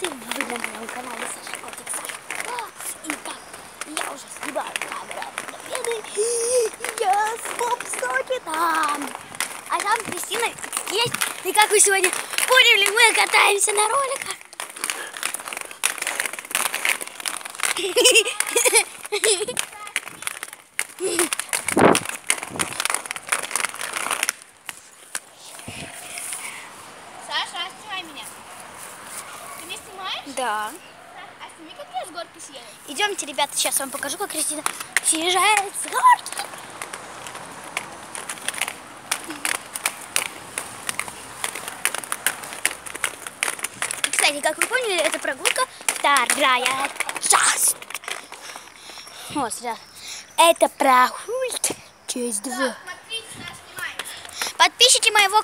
ребята, вы на моем канале Саша Котик Саша. И так, я уже снимаю камеру победы. Я собственно там. А там Кристина есть. И как вы сегодня поняли, мы катаемся на роликах. Саша, снимай меня. Ты снимаешь? Да. А сними, как я с горки съеду. Идемте, ребята, сейчас вам покажу, как Кристина съезжает с горки. И, кстати, как вы поняли, эта прогулка вторая часть. Вот, сюда. Это прогулка часть два. Подписчики моего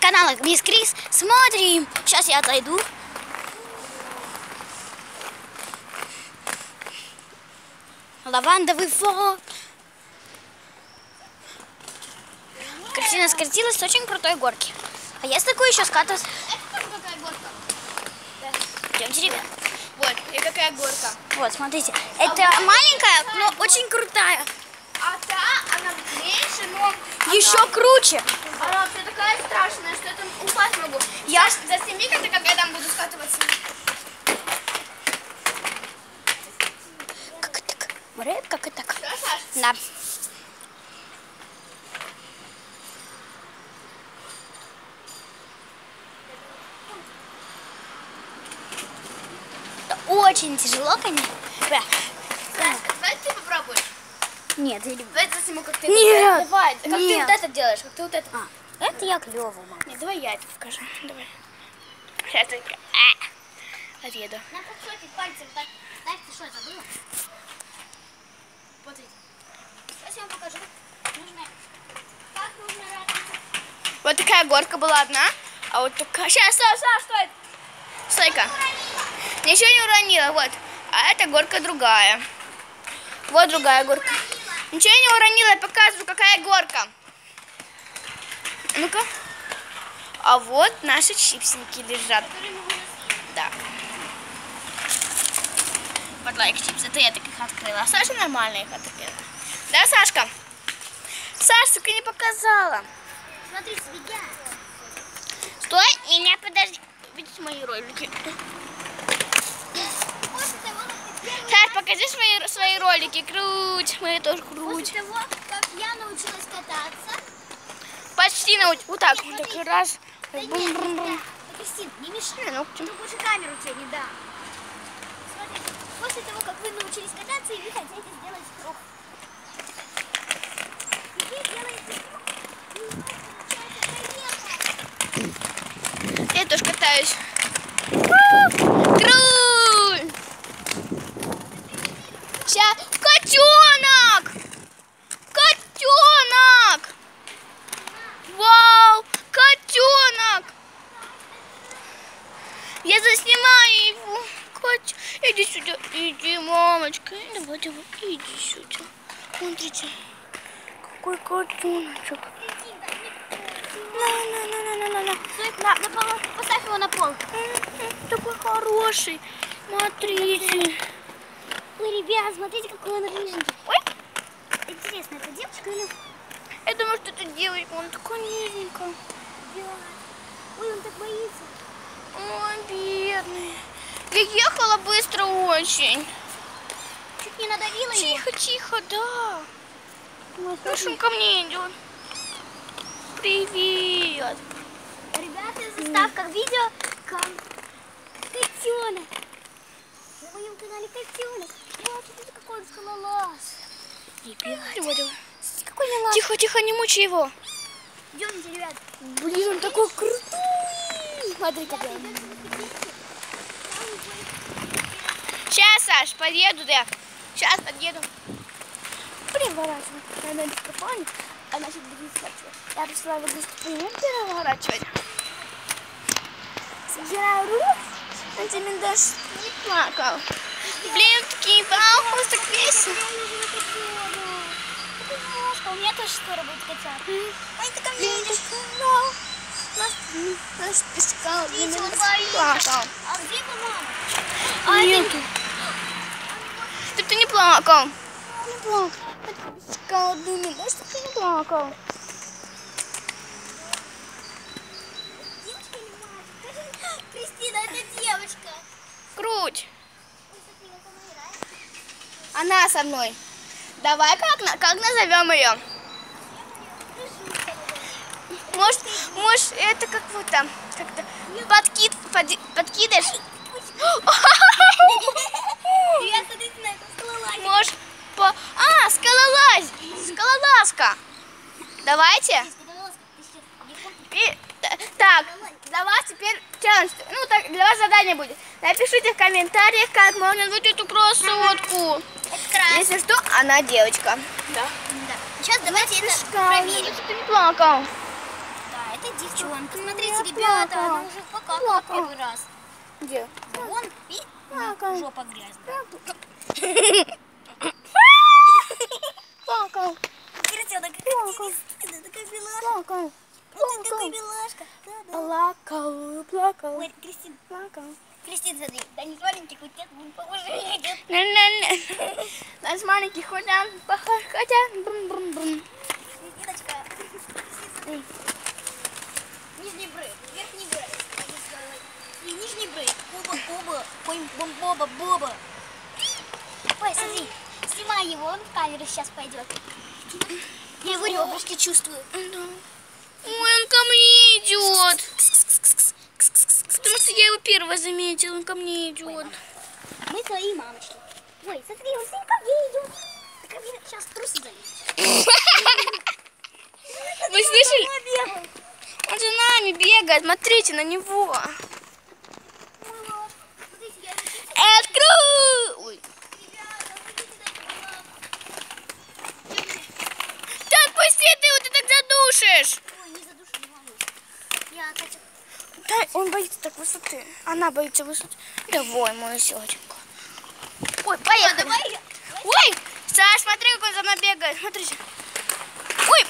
канала Мисс Крис. Смотрим. Сейчас я отойду. Лавандовый фон. Кристина скатилась с очень крутой горки. А я с такой еще скатываюсь. Это тоже какая горка? Идемте, ребят. Вот, и какая горка. Вот, смотрите. Это маленькая, но очень крутая. А та, она меньше, но Еще круче. она вообще такая страшная, что я там упасть могу. Я- когда, когда я там буду скатываться. Как Смотри, как это так? Да. Это очень тяжело, конечно. Да. Давай ты попробуешь. Нет, я не Давай засниму, как ты Нет, это Давай, как ты нет. вот это делаешь, как ты вот это. А, это я клево могу. Нет, давай я это покажу. Давай. Сейчас только а, отъеду. Нам подсокить пальцем, так, ты что, забыла? Смотрите. Сейчас я вам покажу. Нужно, как нужно радоваться. Вот такая горка была одна, а вот такая... Сейчас, стой, стой, стой. Стой-ка. Ничего не уронила, вот. А эта горка другая. Вот другая горка. Ничего не уронила, я показываю, какая горка. Ну-ка. А вот наши чипсинки лежат. Да. Вот лайк чипс. Это я таких открыла. А Саша нормально их открыла. Да, Сашка? Саша, ты не показала. Смотри, следя. Стой, меня подожди. Видите мои ролики? Саш, покажи свои, свои ролики. Круть. Мои тоже круть. После того, как я научилась кататься, Почти науч. Вот так. Вот так раз. да нет, нельзя. Ну, Кристин, не мешай. Ну, Ну, больше камеру тебе не дам. После того, как вы научились кататься, и вы хотите сделать круг. И вы делаете круг, и у вас получается. Я тоже катаюсь. Круть. Сейчас. Котенок! Котенок! Вау! Котенок! Я заснимаю его. Кот... Иди сюда. Иди, мамочка. Давай, давай. Иди сюда. Смотрите. Какой котеночек. На-на-на-на-на-на. На, на пол- поставь его на пол. Такой хороший. Смотрите. Ой, ребят, смотрите, какой он рыженький. Ой, Интересно, это девочка или я думаю, что это девочка. Он такой нежненький. Ой, он так боится. Ой, бедный. Ехала быстро очень. Чуть не надавила его. Тихо, тихо, да. Он ко мне идет? Привет. Ребята, заставка к видео кон... котенок. На моем канале котенок. Вот, смотрите, какой он скалолаз. Ребят. Давай, давай. Смотрите, какой милашка. Тихо, тихо, не мучай его. Идемте, ребят. Блин, он такой крутой. Смотри, как он. Сейчас, Саш, подъеду, да. Сейчас подъеду. Переворачивай. Надо микрофон, а значит будет хочу. Я пришла в выступление. Переворачивать. Собираю руку. Он тебе даже не плакал. Блин, такие похуй, так весело. У меня тоже скоро будет котят. Ой, ты ко мне идешь. Наш, наш искал, он плакал. А где мама? А Нету. Ты, ты не плакал. Не плакал. Искал, думай, да, что ты не плакал. Кристина, это девочка. Круть. Она со мной. Давай, как, как назовем ее? Может, может, это как там, как-то подкид, поди- подкидыш? Я, смотрите, на эту скалолазик. Может, по... А, скалолазь, скалолазка. Давайте. Так, для вас теперь челлендж. Ну, так, для вас задание будет. Напишите в комментариях, как можно назвать эту красотку. Если что, она девочка. Да. Сейчас давайте это проверим. Ты не плакал. Да, это девчонка. Смотрите, Я ребята, она уже покакала первый раз. Где? Вон, и Плакал. жопа грязная. Плакал. Не? Такая милашка. Плакал. Вот ты такой милашка. Да, да. Плакал, плакал. Ой, Кристина, Плакал. Кристина, смотри, да не маленький будем похожи идет. Не-не-не. Нас маленький хотя похож, хотя брум-брум-брум. Кристиночка. Нижний брейк, верхний нижний брейк. Боба, боба, ой, бом, боба, боба. Ой, смотри, снимай его, он в камеру сейчас пойдет. Я его ребрышки чувствую. Ой, он ко мне идет. Потому что я его первого заметила, он ко мне идет. Мы твои мамочки. Ой, смотри, он ко мне идет. Ты ко мне сейчас трусы залезешь. Вы слышали? Он за нами бегает, смотрите на него. Смотрите, я лечу. Открой! Ой. Ребята, смотрите, дайте лапу. Да отпусти ты его, ты так задушишь. Ой, не задушу, не волнуйся. Я хочу... Да, он боится так высоты. Она боится высоты. Давай, моя селочка. Ой, поехали. Давай я... Ой, Саш, смотри, как он за мной бегает. Смотрите. Ой,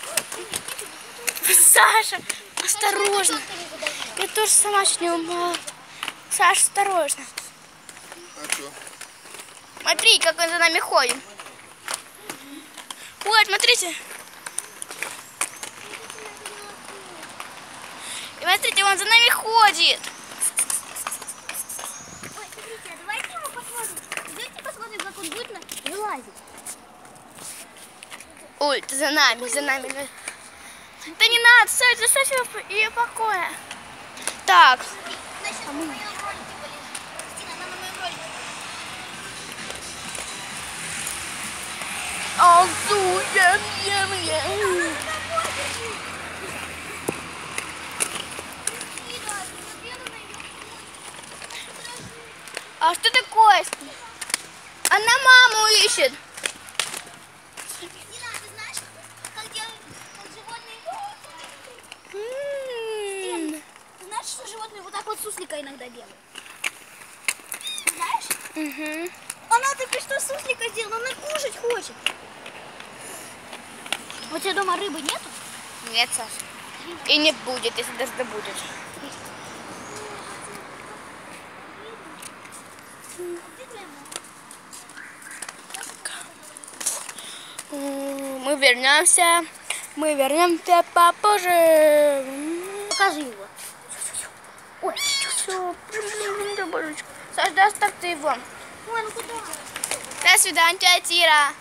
Саша, осторожно. Я тоже сама чуть не упала. Саша, осторожно. Смотри, как он за нами ходит. Ой, смотрите. Смотрите, он за нами ходит. Ой, смотрите, а давайте его посмотрим. Давайте посмотрим, как он будет вылазить. Ой, ты за нами, за нами. Да не надо, стой, заставь ее, ее покоя. Так, Она сейчас на моем ролике полежит. Кристина, она на моем ролике. Алсуя, мне, мне. А что такое? Она маму ищет. А знаешь, что животные вот так вот суслика иногда делают? Знаешь? Мгм. Она только что суслика сделала, она кушать хочет. У тебя дома рыбы нету? Нет, Саша. И не будет, если даже будет. Мы вернемся. Мы вернемся попозже. М, Покажи его. Ой, божечка. Саш, да оставь ты его. куда? До свидания, тетя Тира.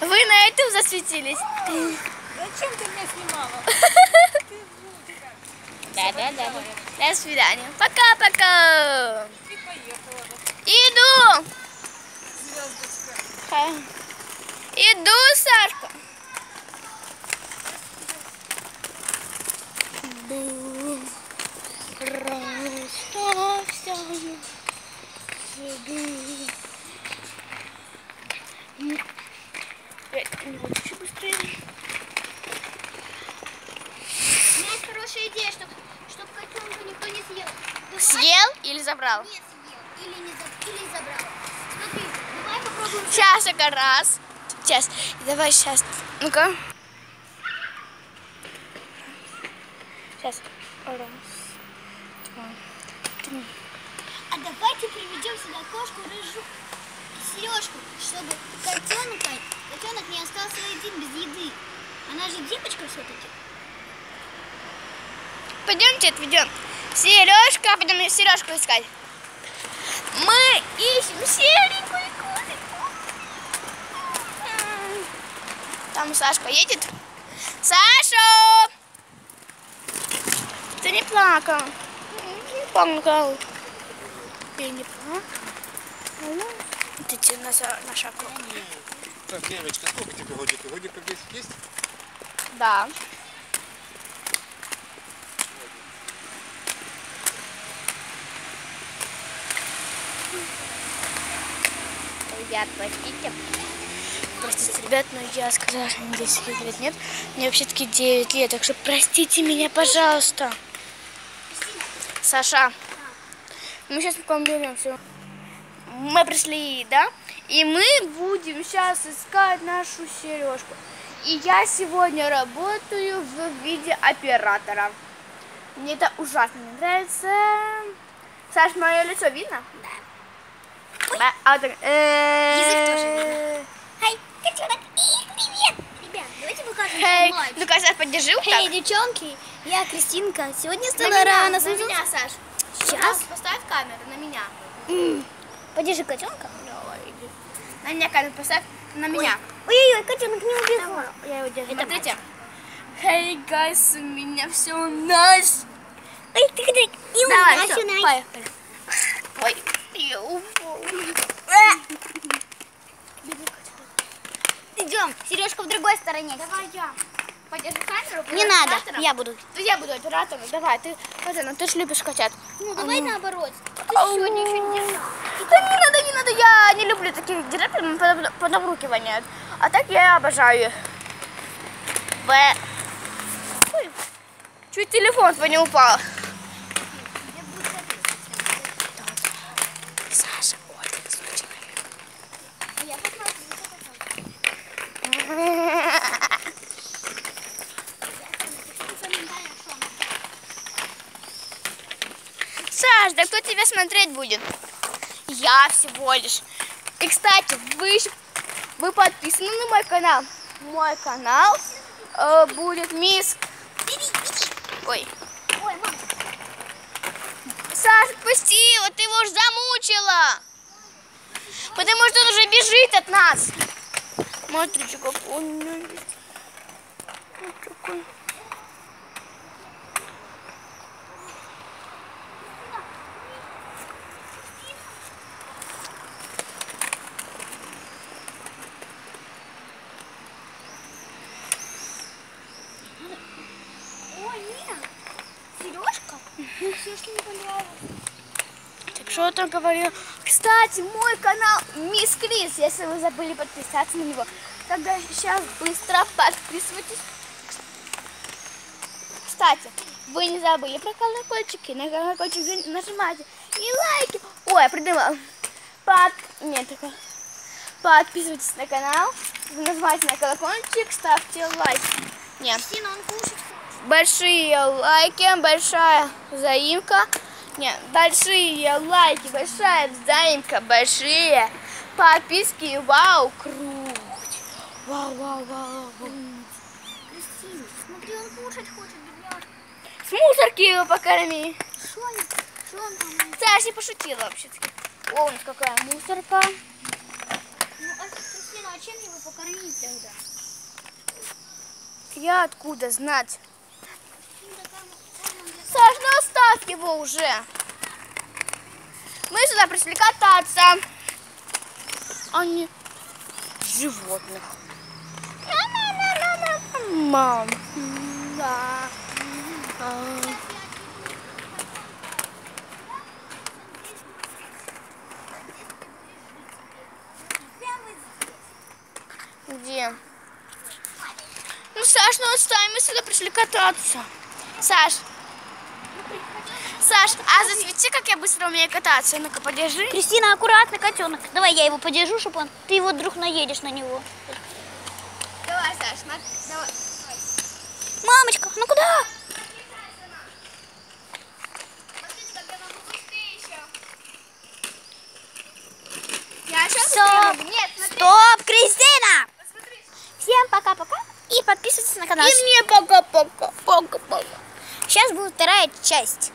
Вы на этом засветились? Зачем ты меня снимала? Да, да, да. До свидания. Пока-пока. Иду. Ха. Иду, Сашка. Опять не буду чуть быстрее. У меня есть хорошая идея, чтобы чтоб котенка никто не съел. Давай- Съел или забрал? Не съел. Или, не за- или забрал. Смотри, давай только раз. Сейчас. Давай сейчас. Ну-ка. Сейчас. Раз, два, три. А давайте приведем сюда кошку рыжу сережку, чтобы котенок, котенок не остался один без еды. Она же девочка все-таки. Пойдемте отведем Сережка, пойдем Сережку искать. Мы ищем серенькую Там Сашка едет. Саша! Ты не плакал. Не плакал. Я не плакал. Это те наша, наша кошка. Так, Ямочка, сколько тебе годиков? Годиков 10 есть? Да. Ребят, простите. Простите, ребят, но я сказала, что мне 10 лет нет. Мне вообще-таки 9 лет, так что простите меня, пожалуйста. Саша, мы сейчас к вам вернемся. Мы пришли, да? И мы будем сейчас искать нашу сережку. И я сегодня работаю в виде оператора. Мне это ужасно не нравится. Саш, мое лицо видно? Да. А вот так, э, Язык тоже видно. Хай, котенок, и привет! Ребят, давайте покажем Эй, мальчик. ну-ка, Саш, поддержи вот Эй, девчонки, я Кристинка. Сегодня На стала меня, рано. на слышала? меня, Саш. Сейчас. Поставь камеру на меня. Подержи котенка. Давай, иди. На меня камеру поставь, на меня. Ой-ой-ой, котенок не убегай. Я его держу. Это Смотрите. Hey, guys, у меня все nice. Ой, ты куда? И у Давай, всё nice. поехали. Ой, я упал. Идем, Сережка в другой стороне. Давай я. Подержи камеру. Не надо, оператором. я буду. Да я буду оператором. Давай, ты, Пацан, ты ж любишь котят. Ну, давай наоборот. Ты Ау. сегодня еще не держал. Да не надо, не надо, я не люблю таких что потом- потом руки воняют. А так я обожаю их. Б. Ой, чуть телефон твой не упал. Саша, очень злой человек. Я посмотрю, я посмотрю. Саш, да кто тебя смотреть будет? Я всего лишь. И, кстати, вы, вы подписаны на мой канал. Мой канал э, будет мисс... Ой. Ой, мам, Саш, отпусти его, ты его уже замучила. Потому что он уже бежит от нас. Смотрите, какой он такой. ой, нет. Сережка? Сережке не понравилось. Он говорил? Кстати, мой канал Мисс Крис, если вы забыли подписаться на него, тогда сейчас быстро подписывайтесь. Кстати, вы не забыли про колокольчики, на колокольчик нажимайте и лайки. Ой, я придумала. Под... Нет, такое. Подписывайтесь на канал, нажимайте на колокольчик, ставьте лайк. Нет. Большие лайки, большая взаимка. Нет, большие лайки, большая взаимка, большие подписки. Вау, круть. Вау, вау, вау. вау. Смотри, он кушать хочет, бедняжка. С мусорки его покорми. Что он? Что он там? Саша, я пошутила вообще-таки. О, у нас какая мусорка. Ну, а, Кристина, а чем его покормить тогда? Я откуда знать? Ну, да там, там он для- Саш, ну оставь его уже. Мы сюда пришли кататься. А не животных. Мам. Да. Где? Ну, Саш, ну отстань, мы сюда пришли кататься. Саш. Саш, а засвети, как я быстро умею кататься. Ну-ка, подержи. Кристина, аккуратно, котенок. Давай я его подержу, чтобы он... Ты его вдруг наедешь на него. Давай, Саш, на... давай. Мамочка, ну куда? Стоп! Нет, Стоп, Кристина! Посмотри. Всем пока-пока и подписывайтесь на канал. И мне пока-пока. Пока-пока. Сейчас будет вторая часть.